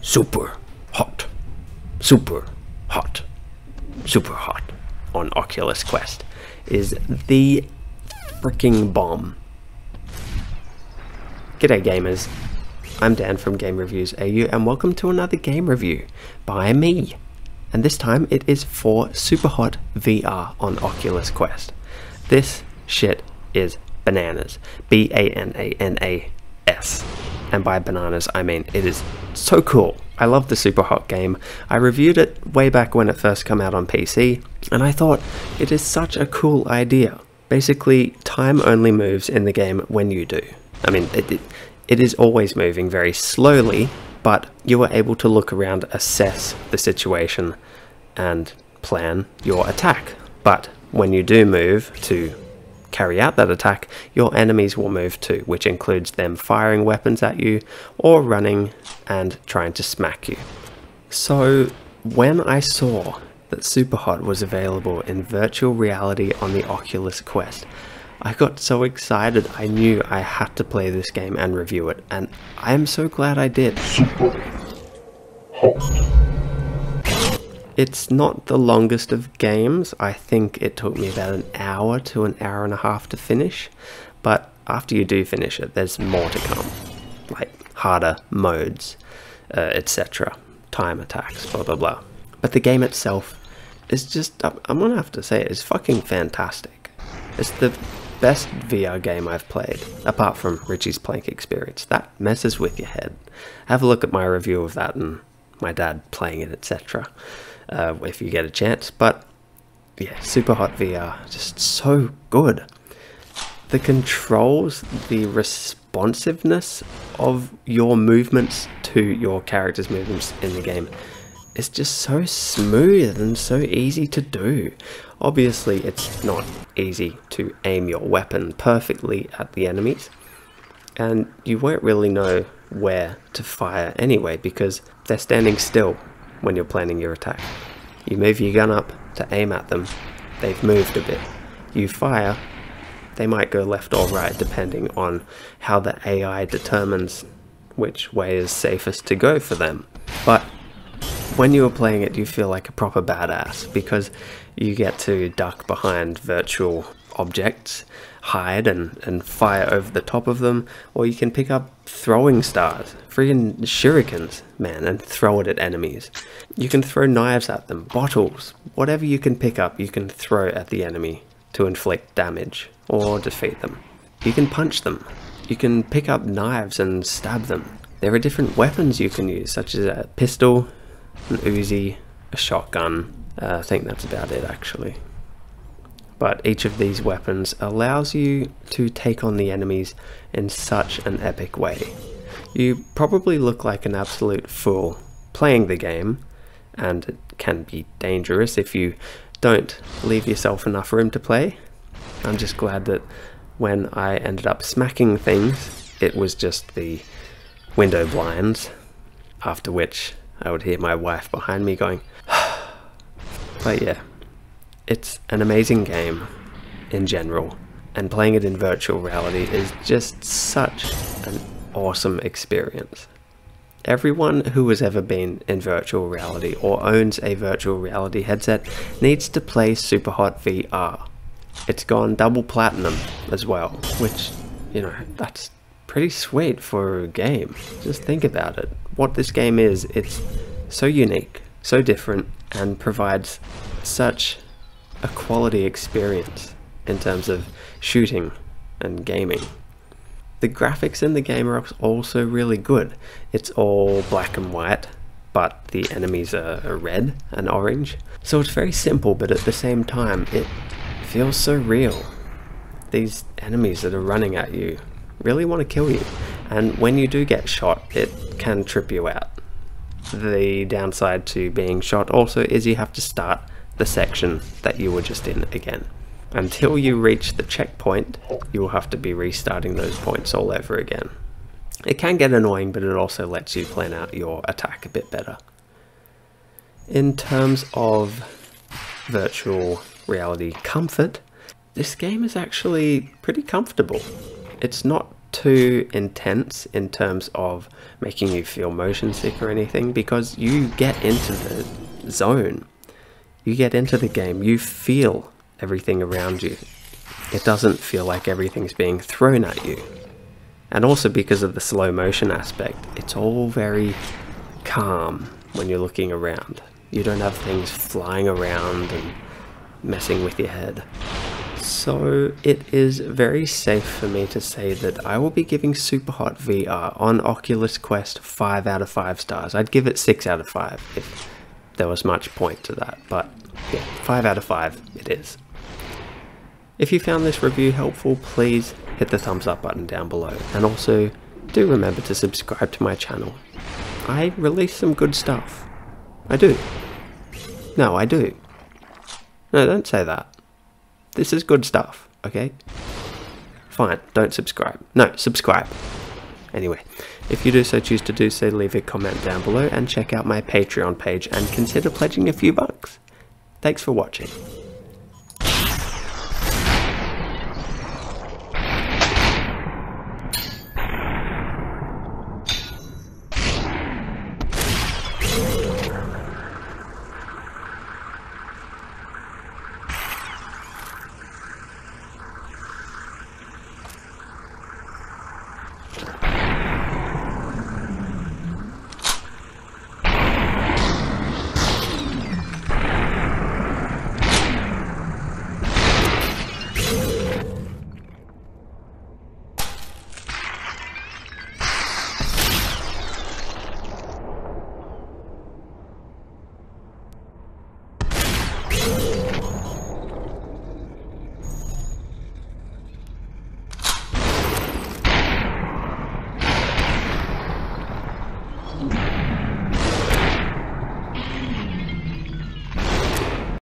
super hot, super hot, super hot on Oculus Quest is the freaking bomb. G'day gamers, I'm Dan from Game Reviews AU and welcome to another game review by me. And this time it is for Superhot VR on Oculus Quest. This shit is bananas. B A N A N A S. And by bananas, I mean it is so cool. I love the Superhot game. I reviewed it way back when it first came out on PC, and I thought it is such a cool idea. Basically, time only moves in the game when you do. I mean, it, it, it is always moving very slowly, but you are able to look around, assess the situation, and plan your attack. But when you do move to carry out that attack, your enemies will move too, which includes them firing weapons at you or running and trying to smack you. So, when I saw that Superhot was available in virtual reality on the Oculus Quest, I got so excited I knew I had to play this game and review it, and I am so glad I did. Super hot. It's not the longest of games. I think it took me about an hour to an hour and a half to finish. But after you do finish it, there's more to come. Like harder modes, uh, etc. Time attacks, blah blah blah. But the game itself is just, I'm gonna have to say, it's fucking fantastic. It's the best VR game I've played, apart from Richie's Plank Experience. That messes with your head. Have a look at my review of that and my dad playing it, etc uh, if you get a chance. But yeah, Superhot VR, just so good. The controls, the responsiveness of your movements to your character's movements in the game is just so smooth and so easy to do. Obviously, it's not easy to aim your weapon perfectly at the enemies, and you won't really know where to fire anyway because they're standing still when you're planning your attack. You move your gun up to aim at them, they've moved a bit. You fire, they might go left or right depending on how the AI determines which way is safest to go for them. But when you are playing it, you feel like a proper badass because you get to duck behind virtual objects, hide and, and fire over the top of them, or you can pick up throwing stars, freaking shurikens, man, and throw it at enemies. You can throw knives at them, bottles, whatever you can pick up, you can throw at the enemy to inflict damage or defeat them. You can punch them. You can pick up knives and stab them. There are different weapons you can use, such as a pistol, an Uzi, a shotgun. Uh, I think that's about it actually but each of these weapons allows you to take on the enemies in such an epic way. You probably look like an absolute fool playing the game, and it can be dangerous if you don't leave yourself enough room to play. I'm just glad that when I ended up smacking things, it was just the window blinds, after which I would hear my wife behind me going, but yeah, it's an amazing game in general, and playing it in virtual reality is just such an awesome experience. Everyone who has ever been in virtual reality or owns a virtual reality headset needs to play Superhot VR. It's gone double platinum as well, which, you know, that's pretty sweet for a game. Just think about it. What this game is, it's so unique, so different, and provides such a quality experience in terms of shooting and gaming. The graphics in the game are also really good. It's all black and white, but the enemies are, red and orange. So it's very simple, but at the same time, it feels so real. These enemies that are running at you really want to kill you. And when you do get shot, it can trip you out. The downside to being shot also is you have to start the section that you were just in again. Until you reach the checkpoint, you will have to be restarting those points all over again. It can get annoying, but it also lets you plan out your attack a bit better. In terms of virtual reality comfort, this game is actually pretty comfortable. It's not too intense in terms of making you feel motion sick or anything because you get into the zone. You get into the game, you feel everything around you. It doesn't feel like everything's being thrown at you. And also because of the slow motion aspect, it's all very calm when you're looking around. You don't have things flying around and messing with your head. So it is very safe for me to say that I will be giving Superhot VR on Oculus Quest 5 out of 5 stars. I'd give it 6 out of 5 if there was much point to that, but yeah, 5 out of 5 it is. If you found this review helpful, please hit the thumbs up button down below, and also do remember to subscribe to my channel. I release some good stuff. I do. No, I do. No, don't say that. This is good stuff, okay? Fine, don't subscribe. No, subscribe. Anyway, if you do so choose to do so, leave a comment down below and check out my Patreon page and consider pledging a few bucks. Thanks for watching.